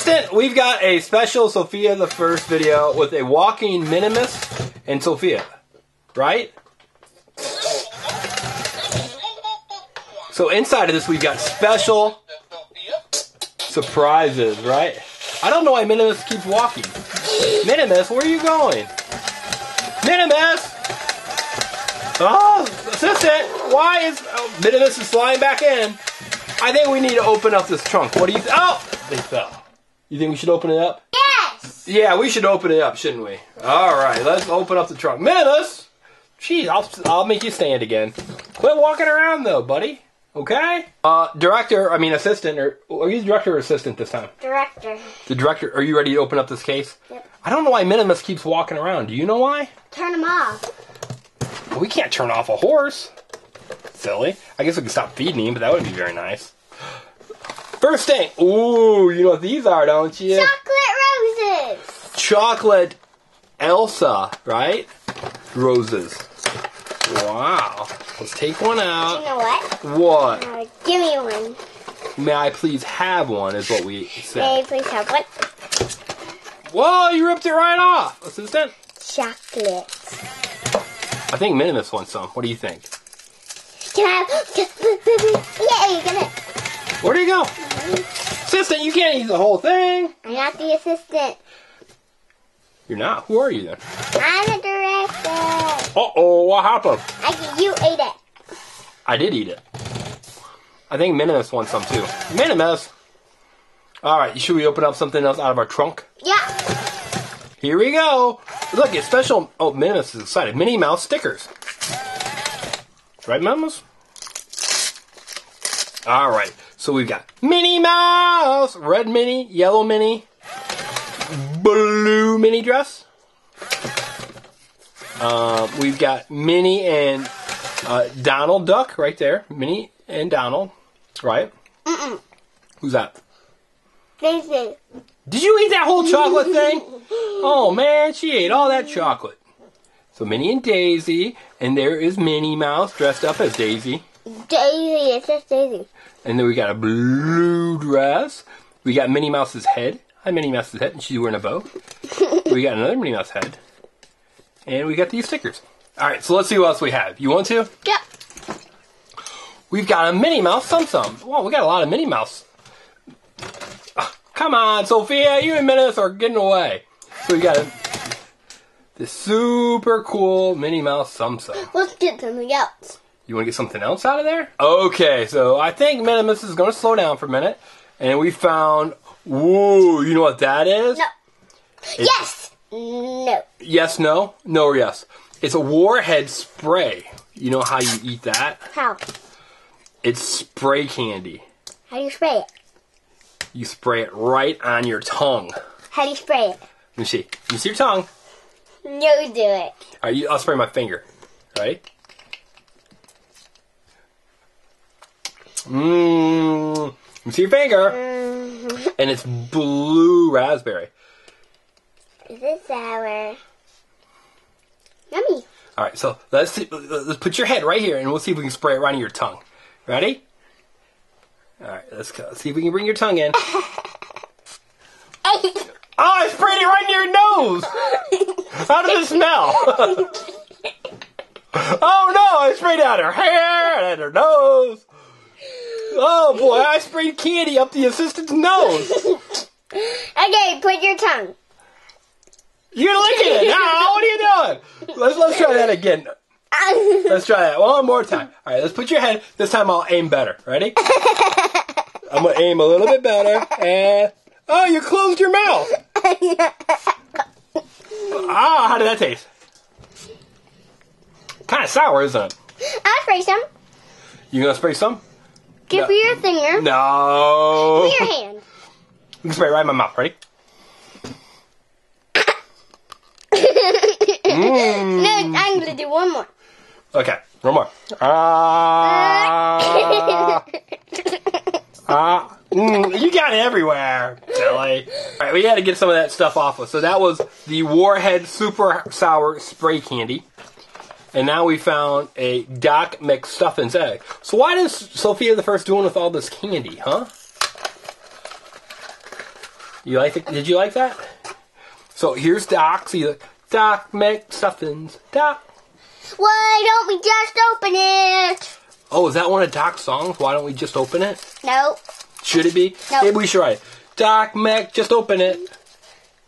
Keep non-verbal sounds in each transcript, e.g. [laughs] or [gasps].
Assistant, we've got a special Sofia the First video with a walking Minimus and Sofia, right? So inside of this, we've got special surprises, right? I don't know why Minimus keeps walking. Minimus, where are you going? Minimus! Oh, assistant, why is oh, Minimus is flying back in? I think we need to open up this trunk. What do you? Th- oh, they fell. You think we should open it up? Yes! Yeah, we should open it up, shouldn't we? All right, let's open up the trunk. Minimus, jeez, I'll I'll make you stand again. Quit walking around though, buddy. Okay. Uh, director, I mean assistant, or are you the director or assistant this time? Director. The director, are you ready to open up this case? Yep. I don't know why Minimus keeps walking around. Do you know why? Turn him off. We can't turn off a horse. Silly. I guess we could stop feeding him, but that would be very nice. First thing. Ooh, you know what these are, don't you? Chocolate roses. Chocolate Elsa, right? Roses. Wow. Let's take one out. You know what? What? Uh, give me one. May I please have one, is what we say. May I please have one? Whoa, you ripped it right off. Assistant? Chocolate. I think Minimus wants some. What do you think? Can I have? Yeah, you're gonna. Where do you go? Assistant, you can't eat the whole thing. I'm not the assistant. You're not. Who are you then? I'm the director. Uh oh, what happened? I, you ate it. I did eat it. I think Minimus wants some too. Minimus! Alright, should we open up something else out of our trunk? Yeah. Here we go! Look, it's special. Oh, Minimus is excited. Minnie Mouse stickers. Right, Minimus? Alright, so we've got Minnie Mouse! Red Minnie, yellow Minnie, blue Minnie dress. Uh, we've got Minnie and uh, Donald Duck right there. Minnie and Donald, right? Mm-mm. Who's that? Daisy. Did you eat that whole chocolate thing? Oh man, she ate all that chocolate. So Minnie and Daisy, and there is Minnie Mouse dressed up as Daisy. Daisy. It's just Daisy. And then we got a blue dress. We got Minnie Mouse's head. Hi, Minnie Mouse's head, and she's wearing a bow. [laughs] we got another Minnie Mouse head. And we got these stickers. Alright, so let's see what else we have. You want to? Yeah. We've got a Minnie Mouse Tsum Tsum. Wow, we got a lot of Minnie Mouse. Ah, come on, Sofia, you and Minnie are getting away. So we got a, this super cool Minnie Mouse Tsum Tsum. Let's get something else. You want to get something else out of there? Okay, so I think Minimus is going to slow down for a minute. And we found, whoa, you know what that is? No. Yes. No. Yes, no? No or yes. It's a warhead spray. You know how you eat that? How? It's spray candy. How do you spray it? You spray it right on your tongue. How do you spray it? Let me see. Let me see your tongue. No, you do it. All right, you, I'll spray my finger. Right? Mmm. See your finger. Mm, And it's blue raspberry. is it sour? Yummy. All right, so let's see, let's put your head right here, and we'll see if we can spray it right on your tongue. Ready? All right, let's go. see if we can bring your tongue in. Oh, [laughs] I sprayed it right in your nose. How does it smell? [laughs] [laughs] oh no, I sprayed it on her hair and her nose. Oh boy, I sprayed candy up the assistant's nose. [laughs] Okay, put your tongue. You're licking it. Now, [laughs] what are you doing? Let's let's try that again. [laughs] Let's try that one more time. All right, let's put your head. This time I'll aim better. Ready? I'm gonna aim a little bit better. And oh, you closed your mouth. Ah, how did that taste? Kind of sour, isn't it? I'll spray some. You gonna spray some? Give No. me your finger. No. Give me your hand. You can spray right in my mouth. Ready? [laughs] Mm. No, I'm gonna do one more. Okay, one more. Ah. [laughs] Ah. Mm, you got it everywhere, silly. All right, we had to get some of that stuff off us. So that was the Warhead Super Sour Spray Candy. And now we found a Doc McStuffins egg. So why does Sofia the First doing with all this candy, huh? You like it? Did you like that? So here's Doc. See, look. Doc McStuffins. Doc. Why don't we just open it? Oh, is that one of Doc's songs? Why don't we just open it? No. Should it be? No. Maybe we should write Doc Mac, just open it.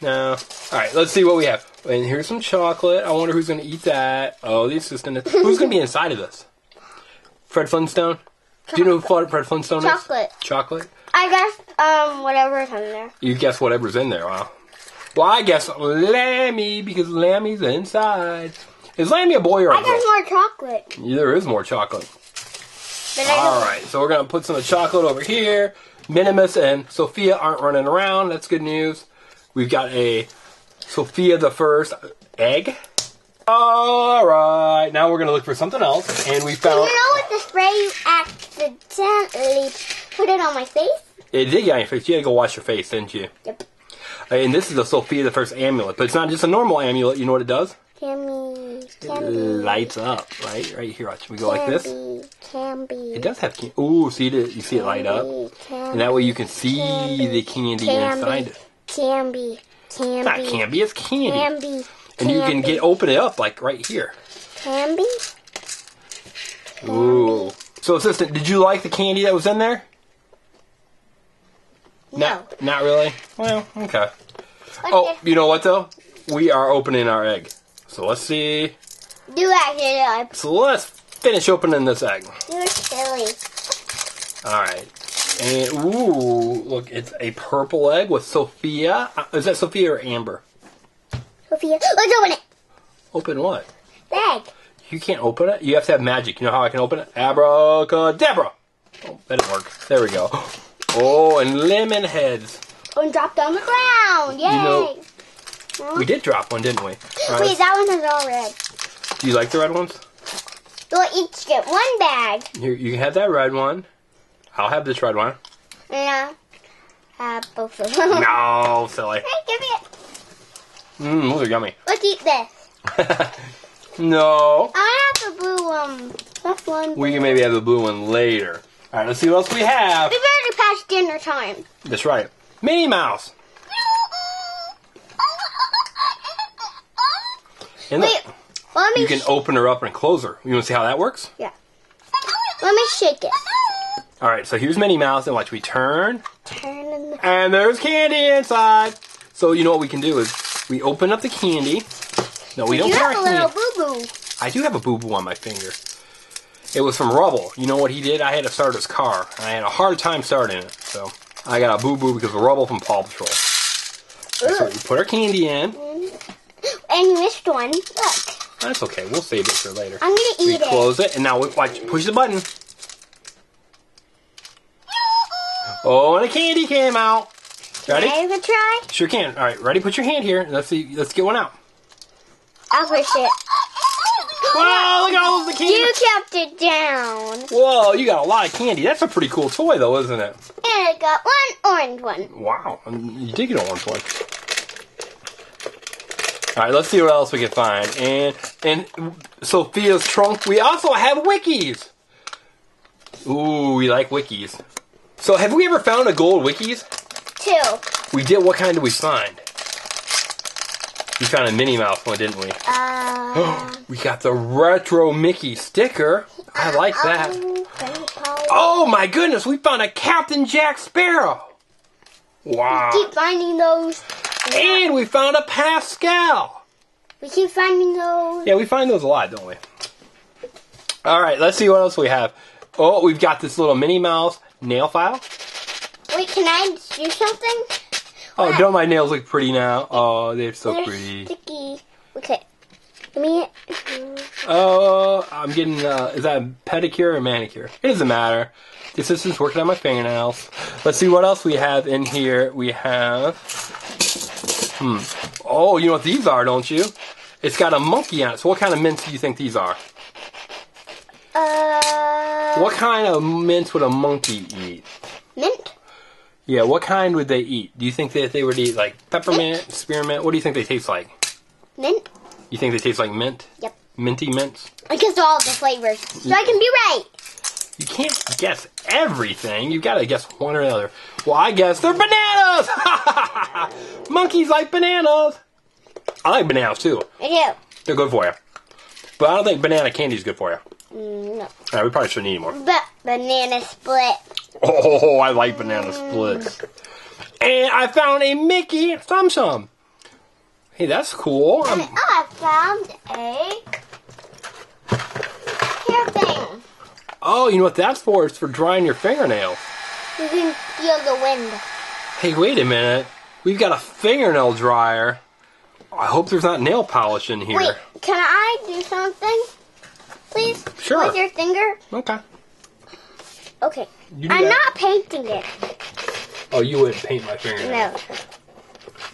No. All right, let's see what we have. And here's some chocolate. I wonder who's going to eat that. Oh, the assistant. is- Who's going to be inside of this? Fred Flintstone? Do you know who Fred Fred Flintstone is? Chocolate. Chocolate? I guess um whatever's in there. You guess whatever's in there, wow. Well, I guess Lambie, because Lambie's inside. Is Lambie a boy or a I girl? I guess more chocolate. There is more chocolate. All right, so we're gonna put some of the chocolate over here. Minimus and Sofia aren't running around. That's good news. We've got a Sofia the first egg. All right, now we're gonna look for something else, and we found. You know what the spray you accidentally put it on my face? it did get on your face. You had to go wash your face, didn't you? Yep. Uh, And this is the Sofia the first amulet, but it's not just a normal amulet. You know what it does? It lights up, right? Right here. Watch. We go like this. be, can. It does have. Can- Ooh, see it? You see it light up, and that way you can see the candy Can inside it. Can be, not be, candy. It's candy. can be, And you can get open it up like right here. can be. Ooh. So assistant, did you like the candy that was in there? No. Not, not really. Well, okay. Oh, you know what though? We are opening our egg. So let's see. Do actually, So let's finish opening this egg. you're silly. All right. And ooh, look, it's a purple egg with Sofia. Uh, Is that Sofia or Amber? Sofia, let's open it. Open what? The egg. You can't open it. You have to have magic. You know how I can open it? Abracadabra. Oh, that didn't work. There we go. Oh, and lemon heads. And dropped on the ground. Yay. know- Huh? We did drop one, didn't we? Right, Wait, that one is all red. Do you like the red ones? We'll each get one bag. Here, you can have that red one. I'll have this red one. Uh, have both of them. No, silly. Hey, give me it. Mmm, those are yummy. Let's eat this. [laughs] no. I have the blue one. left one. We can maybe have the blue one later. All right, let's see what else we have. We've already past dinner time. That's right. Minnie Mouse. And look, Wait, let me. you can open her up and close her. You want to see how that works? yeah. Let me shake it. All right, so here's Minnie Mouse, and watch we turn, Turn and there's candy inside. So you know what we can do is we open up the candy. No, we don't You have a little boo boo. I do have a boo boo on my finger. It was from Rubble. You know what he did? I had to start his car. I had a hard time starting it, so I got a boo boo because of Rubble from Paw Patrol. So we put our candy in. And you missed one. Look, That's okay. We'll save it for later. I'm gonna We eat it. close it, and now we watch. Push the button. Oh, and the candy came out. Ready? Can I try? Sure can. All right, ready? Put your hand here. Let's see. Let's get one out. I'll push it. Wow! Look at all the candy. You kept it down. Whoa! You got a lot of candy. That's a pretty cool toy, though, isn't it? And I got one orange one. Wow, um, you did get an orange one. All right, let's see what else we can find. And and Sofia's trunk. We also have Wikkeez. Ooh, we like Wikkeez. So, have we ever found a gold Wikkeez? Two. We did. What kind did we find? We found a Minnie Mouse one, didn't we? Uh, [gasps] we got the retro Mickey sticker. I like that. um, Oh my goodness, we found a Captain Jack Sparrow. Wow. We keep finding those. And we found a Pascal. We keep finding those. Yeah, we find those a lot, don't we? All right, let's see what else we have. Oh, we've got this little Minnie Mouse nail file. Wait, can I do something? Oh, don't my nails look pretty now? Oh, they're so They're pretty. sticky. Okay. Let me. Oh, I'm getting, uh, is that a pedicure or manicure? It doesn't matter. The assistant's working on my fingernails. Let's see what else we have in here. We have, hmm. Oh, you know what these are, don't you? It's got a monkey on it. So what kind of mints do you think these are? Uh. What kind of mints would a monkey eat? Mint? Yeah, what kind would they eat? Do you think that they would eat like peppermint, spearmint? What do you think they taste like? Mint? You think they taste like mint? Yep. Minty mints? I guess all the flavors. So I can be right. You can't guess everything. You've gotta guess one or the other. Well, I guess they're bananas! [laughs] Monkeys like bananas! I like bananas too. I do. They're good for you. But I don't think banana candy is good for you. Mm, no. Alright, we probably shouldn't eat anymore. But banana split. Oh, I like banana splits. And I found a Mickey Tsum Tsum. Hey, that's cool. Um, I found a hair thing. oh, you know what that's for? It's for drying your fingernail. You can feel the wind. Hey, wait a minute. We've got a fingernail dryer. I hope there's not nail polish in here. Wait, can I do something? Please? Sure. With your finger? Okay. Okay. I'm that. not painting it. Oh, you wouldn't paint my fingernail. No.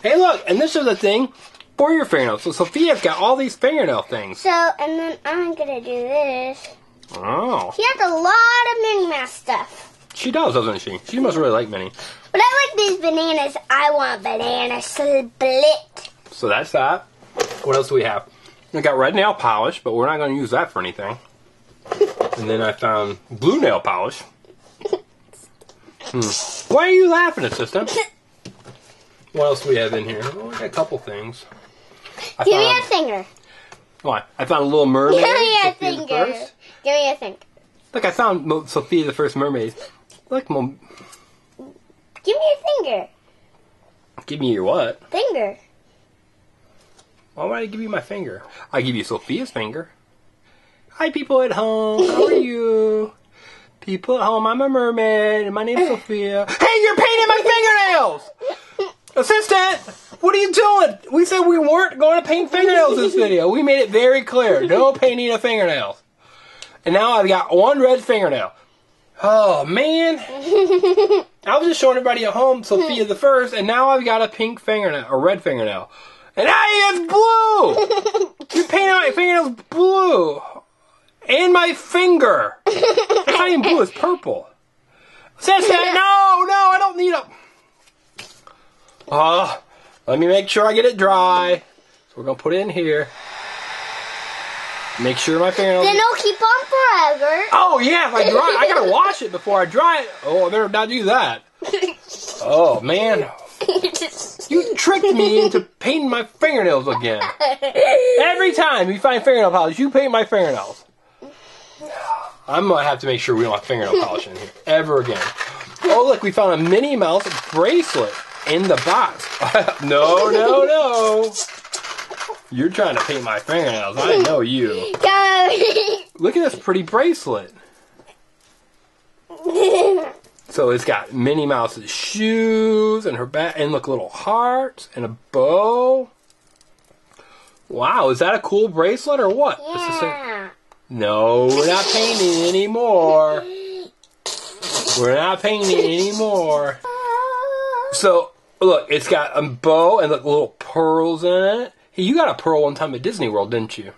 Hey, look, and this is a thing for your fingernails. So Sofia's got all these fingernail things. So, and then I'm gonna do this. Oh, She has a lot of Minnie Mouse stuff. she does, doesn't she? She must really like Minnie. But I like these bananas. I want banana split. So that's that. What else do we have? We got red nail polish, but we're not going to use that for anything. And then I found blue nail polish. Hmm. Why are you laughing, assistant? What else do we have in here? We got a couple things. I Give me a finger. what? I found a little mermaid. Give me a Sofia finger. Give me a finger. Look, I found Mo- Sofia the First Mermaid. Look, Mom. Give me a finger. give me your what? Finger. Why would I give you my finger? I give you Sofia's finger. Hi, people at home. How are you? People at home, I'm a mermaid, and my name's Sofia. Hey, you're painting my fingernails! Assistant, what are you doing? We said we weren't going to paint fingernails in this video. We made it very clear. No [laughs] painting of fingernails. And now I've got one red fingernail. Oh, man. [laughs] I was just showing everybody at home Sofia the first, and now I've got a pink fingernail, a red fingernail. And I it's blue! [laughs] you painted my fingernails blue! And my finger! It's not even blue, it's purple. No, no, I don't need a. Oh, let me make sure I get it dry. So we're gonna put it in here. Make sure my fingernails. Then it'll keep on forever. Oh yeah, if I dry, I gotta [laughs] wash it before I dry it. Oh, I better not do that. [laughs] Oh man, you tricked me into [laughs] painting my fingernails again. Every time you find fingernail polish, you paint my fingernails. I'm gonna have to make sure we don't have fingernail polish in here ever again. Oh look, we found a Minnie Mouse bracelet in the box. [laughs] no, no, no. You're trying to paint my fingernails. I know you. Look at this pretty bracelet. [laughs] So it's got Minnie Mouse's shoes and her back, and look, little hearts and a bow. Wow, is that a cool bracelet or what? This is yeah. no, we're not painting anymore. We're not painting anymore. So look, it's got a bow and look, little pearls in it. Hey, you got a pearl one time at Disney World, didn't you?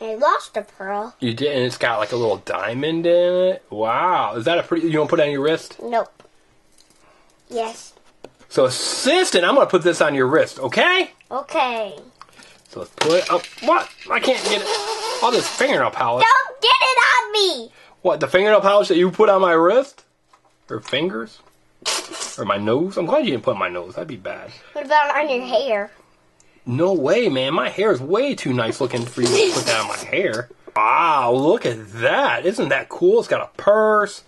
I lost a pearl. You did, and it's got like a little diamond in it. Wow, is that a pretty? You want to put it on your wrist? Nope. Yes. So, assistant, I'm gonna put this on your wrist, okay? Okay. So let's put it up. What? I can't get it. All this fingernail polish. Don't get it on me. What? The fingernail polish that you put on my wrist, or fingers, or my nose? I'm glad you didn't put it on my nose. That'd be bad. What about on your hair? No way, man. My hair is way too nice looking for you to put that on my hair. Wow, look at that. Isn't that cool? It's got a purse.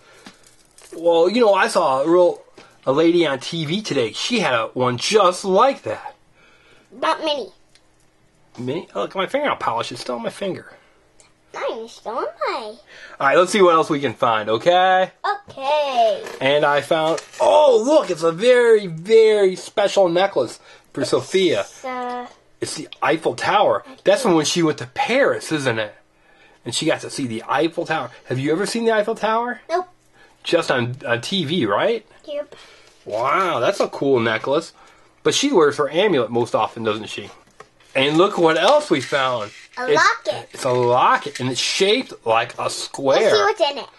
Well, you know, I saw a real a lady on TV today. She had a one just like that. Not many. Me? oh, Look, my fingernail polish is still on my finger. I'm still on my. All right, let's see what else we can find, okay? Okay. And I found, oh, look, it's a very, very special necklace for Sofia. Uh, It's the Eiffel Tower. That's when she went to Paris, isn't it? And she got to see the Eiffel Tower. Have you ever seen the Eiffel Tower? nope. Just on, on TV, right? Yep. Wow, that's a cool necklace. But she wears her amulet most often, doesn't she? And look what else we found. A It's- locket. It's a locket, and it's shaped like a square. Let's see what's in it.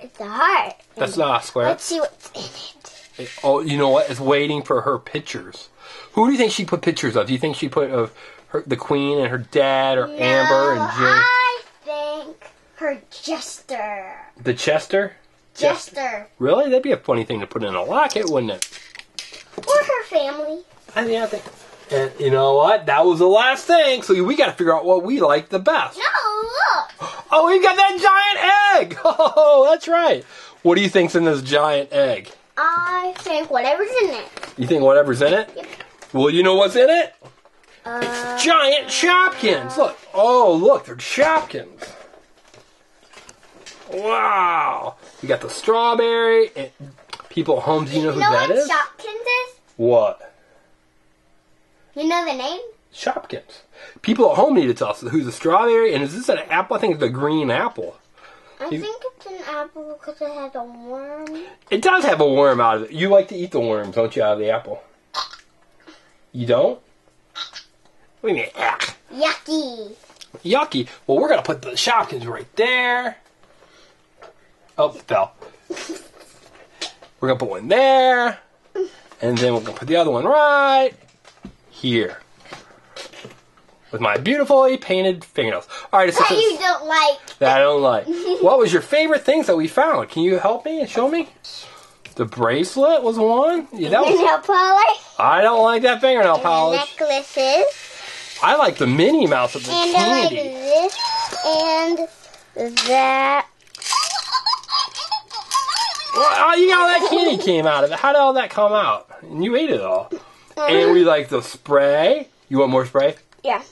It's a heart. That's not a square. Let's see what's in it. Oh, you know what? It's waiting for her pictures. Who do you think she put pictures of? Do you think she put of her, the Queen and her dad, or Amber and No, I think her Jester. The Chester? Jester. Really? That'd be a funny thing to put in a locket, wouldn't it? Or her family. I mean, I think. And you know what? That was the last thing. So we got to figure out what we like the best. No, look. Oh, we got that giant egg! [laughs] Oh, that's right. What do you think's in this giant egg? I think whatever's in it. You think whatever's in it? Yep. Well, you know what's in it? Uh, Giant Shopkins. Look. Oh, look, they're Shopkins. Wow. You got the strawberry. And people at home, do you know who you know that what is? Shopkins is? what? You know the name? Shopkins. People at home need to tell us who's the strawberry and is this an apple? I think it's a green apple. I You- think it's an apple because it has a worm. It does have a worm out of it. You like to eat the worms, don't you, out of the apple? You don't? What do you mean, ah? Yucky. Yucky. Well, we're going to put the Shopkins right there. Oh, it fell. We're going to put one there. And then we're going to put the other one right here. With my beautifully painted fingernails. All right, it's That you don't like. that I don't like. [laughs] what was your favorite things that we found? Can you help me and show me? The bracelet was one. Yeah, that was. nail polish. I don't like that fingernail And the polish. necklaces. I like the Minnie Mouse of the And I like this. And that. Well, oh, you got all that candy came out of it. How did all that come out? And you ate it all. Uh-huh. And we like the spray. You want more spray? Yeah.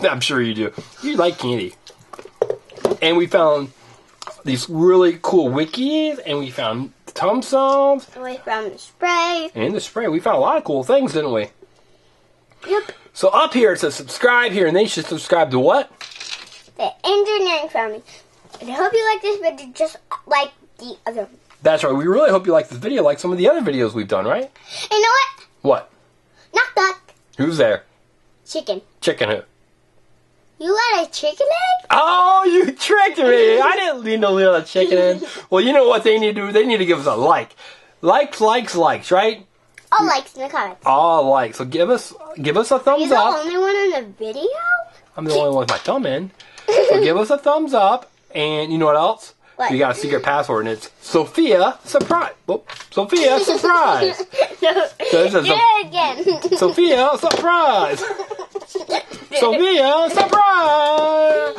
[laughs] I'm sure you do. You like candy. And we found these really cool Wikkeez, and we found Tsum Tsums, Away from the spray. and the spray. We found a lot of cool things, didn't we? Yep. So up here it says subscribe here, and they should subscribe to what? The engineering family. And I hope you like this video just like the other. one. That's right. We really hope you like this video, like some of the other videos we've done, right? And you know what? What? Knock knock. Who's there? Chicken. Chicken who? You let a chicken egg? Oh, you tricked me! I didn't need no little chicken egg. Well, you know what they need to do? They need to give us a like. Likes, likes, likes, right? All likes in the comments. All likes. So give us give us a thumbs up. You're the only one in the video? I'm the only one with my thumb in. So give us a thumbs up. And you know what else? What? We got a secret password, and it's Sofia Surprise. Whoop. Sofia Surprise. [laughs] no. It again. [laughs] Sofia Surprise. Sofia Surprise.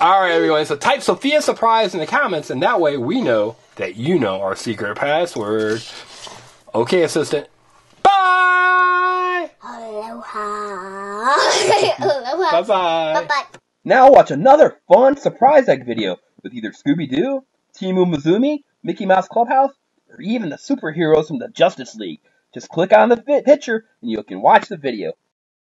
All right, everyone. So type Sofia Surprise in the comments, and that way we know that you know our secret password. Okay, assistant. Bye. Aloha. [laughs] Aloha. Bye bye. Bye-bye. Now watch another fun surprise egg video with either Scooby Doo, Team Umizoomi, Mickey Mouse Clubhouse, or even the superheroes from the Justice League. Just click on the fi- picture and you can watch the video.